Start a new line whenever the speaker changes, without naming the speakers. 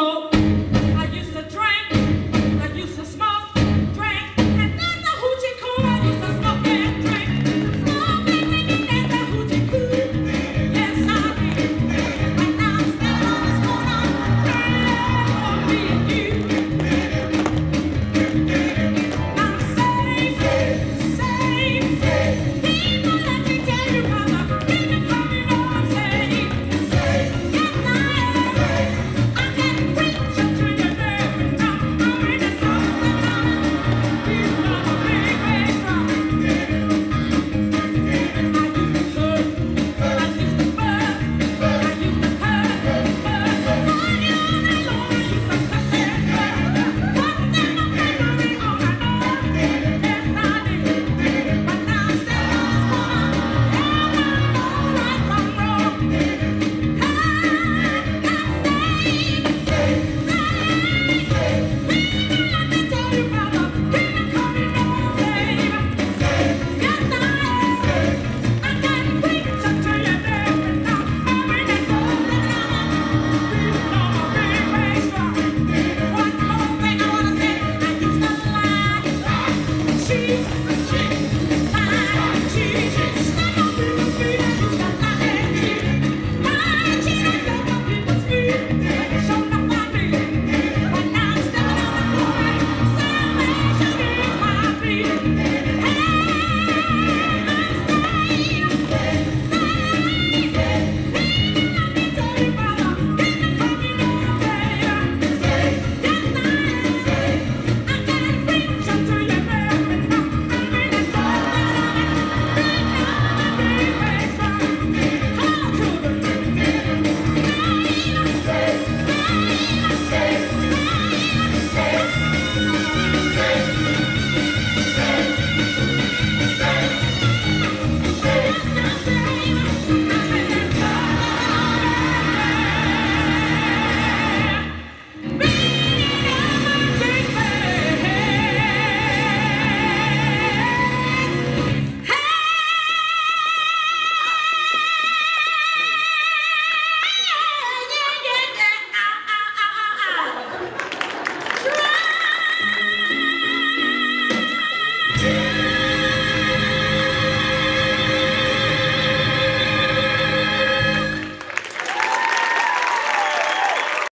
너.